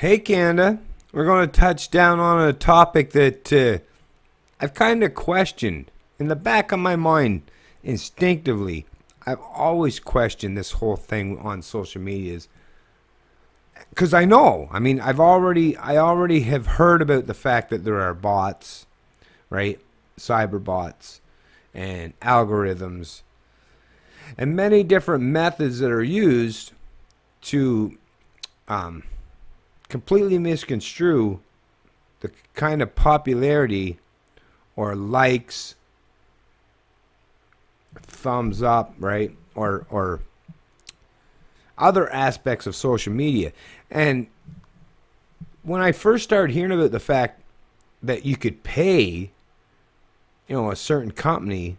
Hey, Canada. We're going to touch down on a topic that uh, I've kind of questioned in the back of my mind instinctively. I've always questioned this whole thing on social medias because I know. I mean, I've already, I already have heard about the fact that there are bots, right? Cyber bots and algorithms and many different methods that are used to um, completely misconstrue the kind of popularity or likes, thumbs up, right? Or or other aspects of social media. And when I first started hearing about the fact that you could pay, you know, a certain company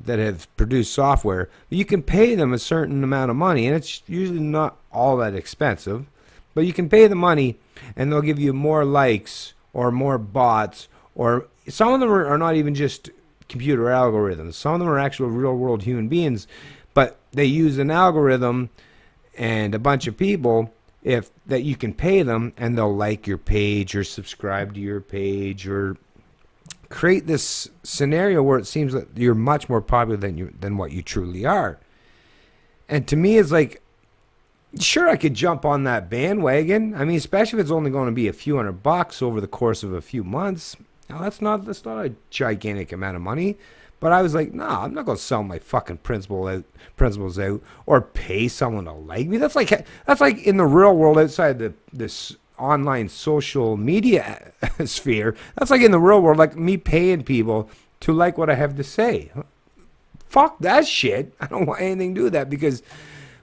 that have produced software, you can pay them a certain amount of money, and it's usually not all that expensive. But you can pay the money and they'll give you more likes or more bots or some of them are, are not even just computer algorithms. Some of them are actual real world human beings, but they use an algorithm and a bunch of people if that you can pay them and they'll like your page or subscribe to your page or create this scenario where it seems that you're much more popular than you than what you truly are. And to me it's like sure I could jump on that bandwagon. I mean, especially if it's only going to be a few hundred bucks over the course of a few months. Now, that's not that's not a gigantic amount of money. But I was like, nah, I'm not gonna sell my fucking principal out, principles out, or pay someone to like me. That's like that's like in the real world outside the this online social media sphere. That's like in the real world, like me paying people to like what I have to say. Fuck that shit. I don't want anything to do with that because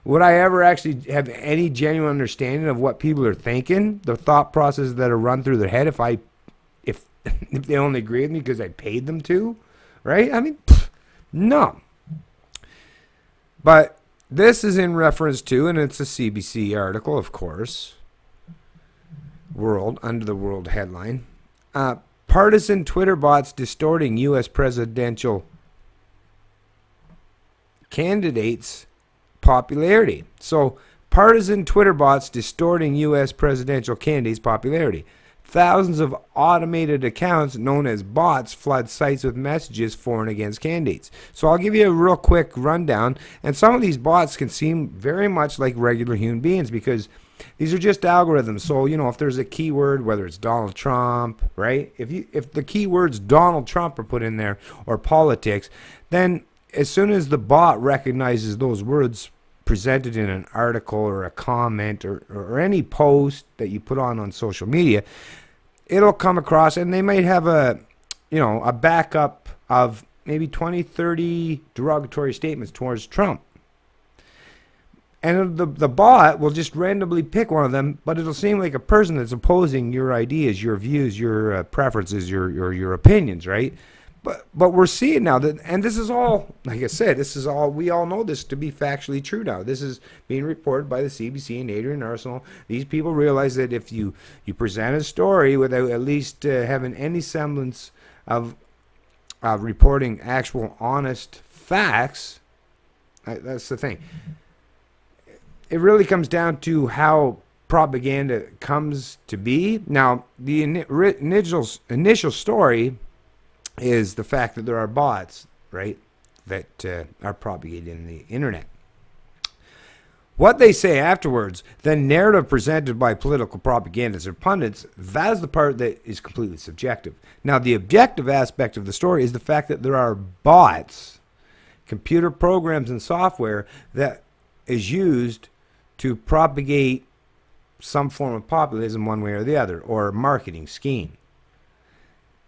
would I ever actually have any genuine understanding of what people are thinking, the thought processes that are run through their head if I if if they only agree with me because I paid them to, right? I mean, pff, no. But this is in reference to, and it's a CBC article, of course. World under the world headline. Uh, partisan Twitter bots distorting U.S. presidential candidates popularity. So, partisan Twitter bots distorting U.S. presidential candidates' popularity. Thousands of automated accounts known as bots flood sites with messages for and against candidates. So I'll give you a real quick rundown. And some of these bots can seem very much like regular human beings because these are just algorithms. So you know, if there's a keyword, whether it's Donald Trump, right? If you if the keywords Donald Trump are put in there or politics, then as soon as the bot recognizes those words presented in an article or a comment or, or any post that you put on on social media, it'll come across and they might have a, you know, a backup of maybe 20, 30 derogatory statements towards Trump. And the, the bot will just randomly pick one of them, but it'll seem like a person that's opposing your ideas, your views, your uh, preferences, your, your, your opinions, right? But but we're seeing now that, and this is all, like I said, this is all we all know this to be factually true now. This is being reported by the CBC and Adrienne Arsenault. These people realize that if you you present a story without at least uh, having any semblance of uh, reporting actual honest facts, that's the thing. It really comes down to how propaganda comes to be. Now, the initial initial story is the fact that there are bots, right, that uh, are propagating in the internet. What they say afterwards, the narrative presented by political propagandists or pundits, that is the part that is completely subjective. Now, the objective aspect of the story is the fact that there are bots, computer programs, and software that is used to propagate some form of populism one way or the other, or a marketing scheme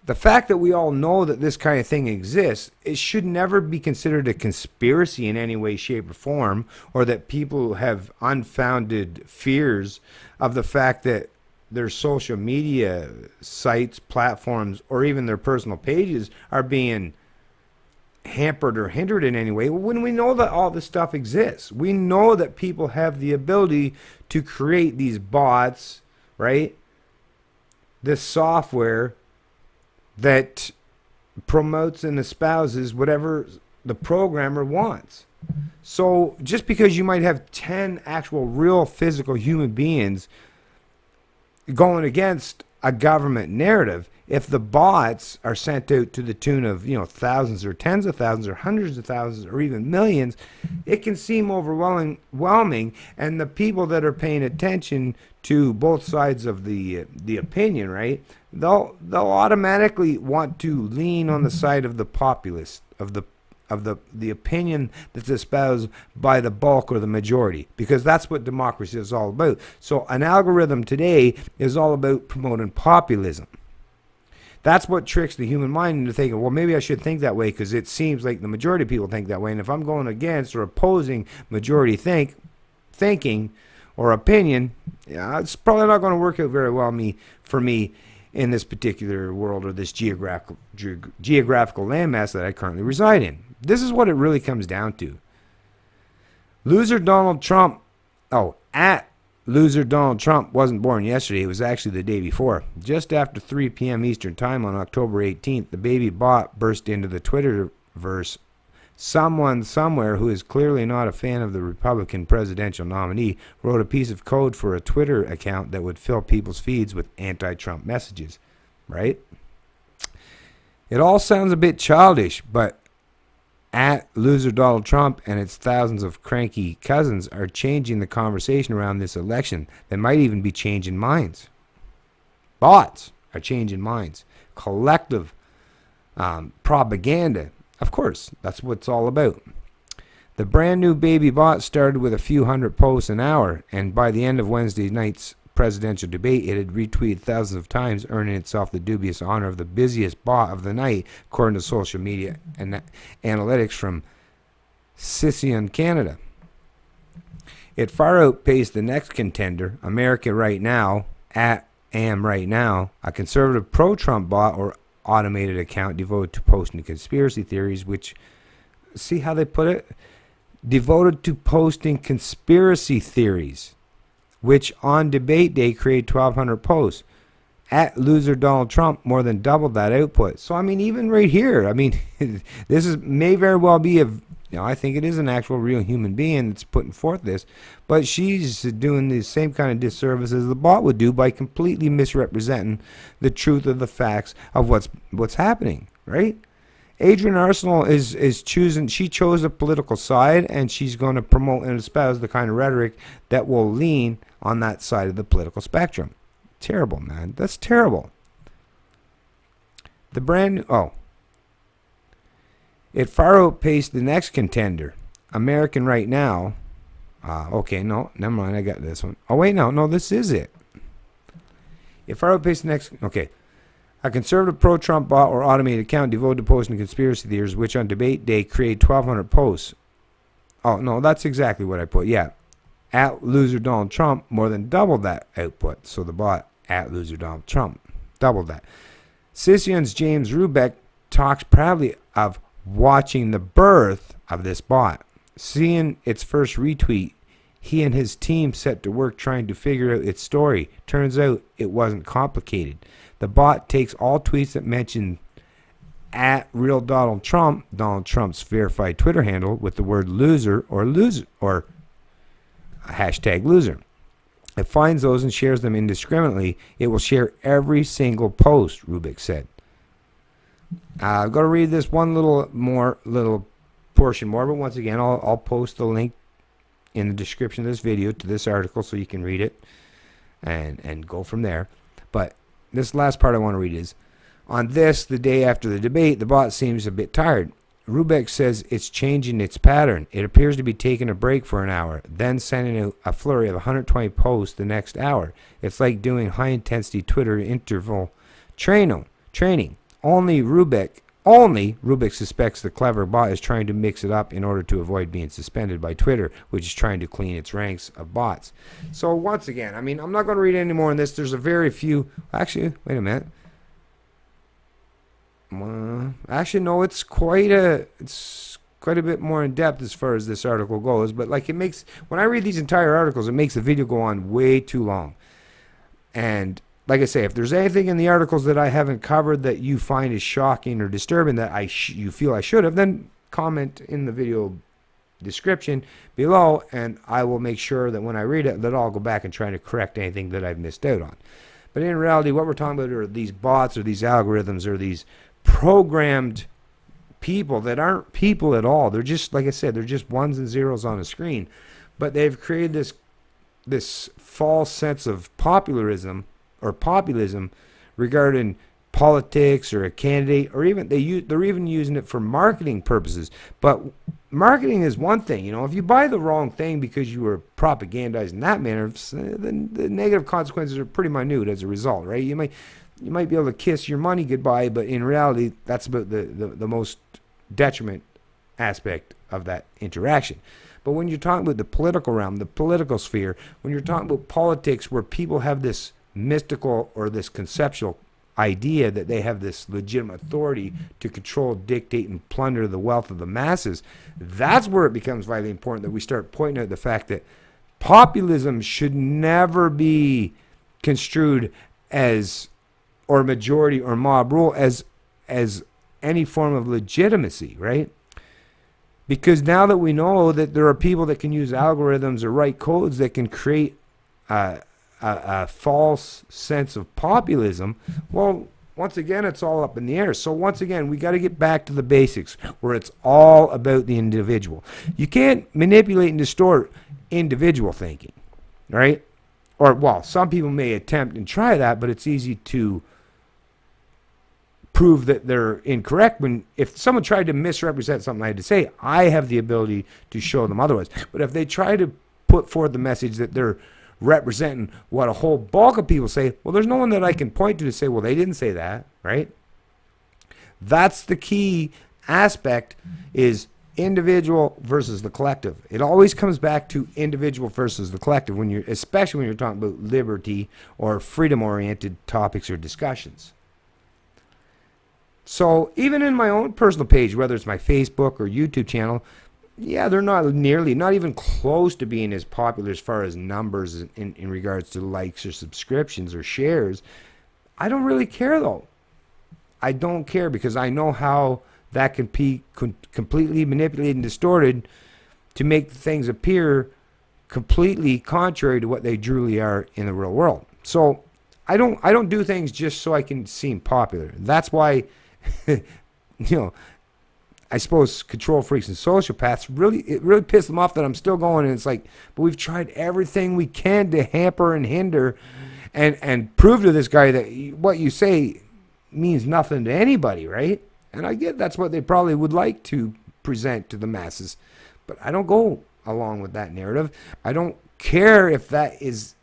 the fact that we all know that this kind of thing exists, it should never be considered a conspiracy in any way, shape, or form, or that people have unfounded fears of the fact that their social media sites, platforms, or even their personal pages are being hampered or hindered in any way when we know that all this stuff exists. We know that people have the ability to create these bots, right? This software that promotes and espouses whatever the programmer wants. So just because you might have 10 actual real physical human beings going against a government narrative, if the bots are sent out to the tune of you know thousands or tens of thousands or hundreds of thousands or even millions, it can seem overwhelming. And the people that are paying attention to both sides of the uh, the opinion, right? They'll they'll automatically want to lean on the side of the populace of the of the, the opinion that's espoused by the bulk or the majority, because that's what democracy is all about. So, an algorithm today is all about promoting populism. That's what tricks the human mind into thinking, well, maybe I should think that way because it seems like the majority of people think that way. And if I'm going against or opposing majority think, thinking or opinion, yeah, it's probably not going to work out very well me for me in this particular world or this geographical ge- geographical landmass that I currently reside in. This is what it really comes down to. Loser Donald Trump, oh, at loser Donald Trump wasn't born yesterday. It was actually the day before. Just after 3 p.m. Eastern Time on October 18th, the baby bot burst into the Twitterverse. Someone somewhere who is clearly not a fan of the Republican presidential nominee wrote a piece of code for a Twitter account that would fill people's feeds with anti Trump messages, right? It all sounds a bit childish, but at loser Donald Trump and its thousands of cranky cousins are changing the conversation around this election that might even be changing minds. Bots are changing minds. Collective um, propaganda, of course, that's what it's all about. The brand new baby bot started with a few hundred posts an hour, and by the end of Wednesday night's presidential debate, it had retweeted thousands of times, earning itself the dubious honor of the busiest bot of the night, according to social media and analytics from Sysomos Canada. It far outpaced the next contender, America Right Now, at Am Right Now, a conservative pro Trump bot or automated account devoted to posting conspiracy theories, which, see how they put it? Devoted to posting conspiracy theories which on debate day created 1,200 posts. At loser Donald Trump more than doubled that output. So I mean, even right here, I mean, this is may very well be a. Know, I think it is an actual real human being that's putting forth this, but she's doing the same kind of disservice as the bot would do by completely misrepresenting the truth of the facts of what's what's happening, right? Adrienne Arsenault is is choosing. She chose a political side, and she's going to promote and espouse the kind of rhetoric that will lean on that side of the political spectrum. Terrible, man. That's terrible. The brand new, oh, it far outpaced the next contender, American Right Now. Uh, okay, no, never mind. I got this one. Oh wait, no, no, this is it. It far outpaced the next. Okay. A conservative pro Trump bot or automated account devoted to posting conspiracy theories, which on debate day created 1,200 posts. Oh, no, that's exactly what I put. Yeah. At loser Donald Trump more than doubled that output. So the bot at loser Donald Trump doubled that. Sysomos's James Rubec talks proudly of watching the birth of this bot. Seeing its first retweet, he and his team set to work trying to figure out its story. Turns out it wasn't complicated. The bot takes all tweets that mention at real Donald Trump, Donald Trump's verified Twitter handle, with the word loser or loser or hashtag loser. It finds those and shares them indiscriminately. It will share every single post, Rubec said. I'm going to read this one little more little portion more, but once again, I'll, I'll post the link in the description of this video to this article so you can read it and and go from there. But this last part I want to read is on this, the day after the debate, the bot seems a bit tired. Rubec says it's changing its pattern. It appears to be taking a break for an hour, then sending out a flurry of 120 posts the next hour. It's like doing high intensity Twitter interval training. Training. Only Rubec only Rubec suspects the clever bot is trying to mix it up in order to avoid being suspended by Twitter, which is trying to clean its ranks of bots. So once again, I mean, I'm not going to read any more on this. There's a very few. Actually, wait a minute. Uh, actually, no, it's quite a. It's quite a bit more in depth as far as this article goes. But like, it makes when I read these entire articles, it makes the video go on way too long. And like I say, if there's anything in the articles that I haven't covered that you find is shocking or disturbing that I you feel I should have, then comment in the video description below, and I will make sure that when I read it, that I'll go back and try to correct anything that I've missed out on. But in reality, what we're talking about are these bots or these algorithms or these programmed people that aren't people at all. They're just, like I said, they're just ones and zeros on a screen. But they've created this this false sense of popularism or populism regarding politics or a candidate or even they use, they're even using it for marketing purposes. But marketing is one thing you know if you buy the wrong thing because you were propagandized in that manner then the negative consequences are pretty minute as a result right? You might you might be able to kiss your money goodbye but in reality that's about the, the, the most detriment aspect of that interaction. But when you're talking about the political realm the political sphere when you're talking about politics where people have this mystical or this conceptual idea that they have this legitimate authority to control, dictate, and plunder the wealth of the masses, that's where it becomes vitally important that we start pointing out the fact that populism should never be construed as or majority or mob rule as as any form of legitimacy, right? Because now that we know that there are people that can use algorithms or write codes that can create uh, a, a false sense of populism, well, once again, it's all up in the air. So once again, we got to get back to the basics, where it's all about the individual. You can't manipulate and distort individual thinking, right? Or well, some people may attempt and try that, but it's easy to prove that they're incorrect when if someone tried to misrepresent something I had to say, I have the ability to show them otherwise. But if they try to put forward the message that they're representing what a whole bulk of people say, well, there's no one that I can point to to say, well, they didn't say that, right? That's the key aspect is individual versus the collective. It always comes back to individual versus the collective when you're especially when you're talking about liberty or freedom oriented topics or discussions. So even in my own personal page, whether it's my Facebook or YouTube channel, yeah, they're not nearly, not even close to being as popular as far as numbers in, in regards to likes or subscriptions or shares. I don't really care though. I don't care because I know how that can be completely manipulated and distorted to make things appear completely contrary to what they truly are in the real world. So I don't I don't do things just so I can seem popular. That's why you know I suppose control freaks and sociopaths really it really pissed them off that I'm still going and it's like but we've tried everything we can to hamper and hinder and and prove to this guy that what you say means nothing to anybody right? And I get that's what they probably would like to present to the masses but I don't go along with that narrative. I don't care if that is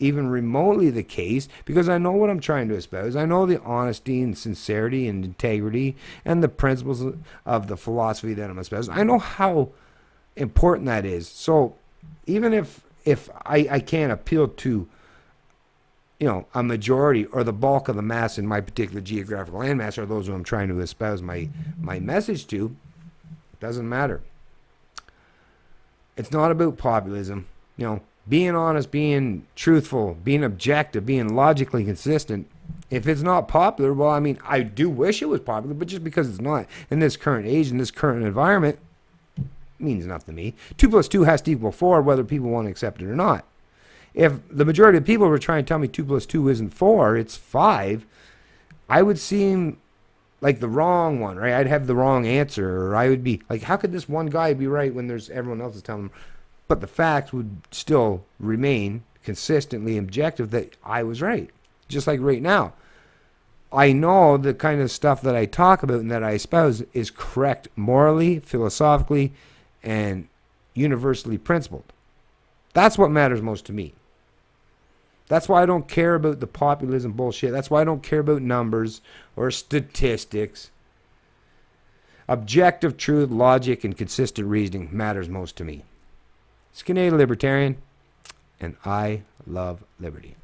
even remotely the case because I know what I'm trying to espouse. I know the honesty and sincerity and integrity and the principles of the philosophy that I'm espousing. I know how important that is. So even if if I, I can't appeal to you know a majority or the bulk of the mass in my particular geographical landmass or those who I'm trying to espouse my my message to, it doesn't matter. It's not about populism. You know, being honest, being truthful, being objective, being logically consistent. If it's not popular, well, I mean, I do wish it was popular, but just because it's not in this current age, in this current environment, means nothing to me. Two plus two has to equal four, whether people want to accept it or not. If the majority of people were trying to tell me two plus two isn't four, it's five, I would seem like the wrong one, right? I'd have the wrong answer, or I would be like, how could this one guy be right when there's everyone else is telling him but the facts would still remain consistently objective that I was right. Just like right now. I know the kind of stuff that I talk about and that I espouse is correct morally, philosophically, and universally principled. That's what matters most to me. That's why I don't care about the populism bullshit. That's why I don't care about numbers or statistics. Objective truth, logic, and consistent reasoning matters most to me. Canadian Libertarian, and I love liberty.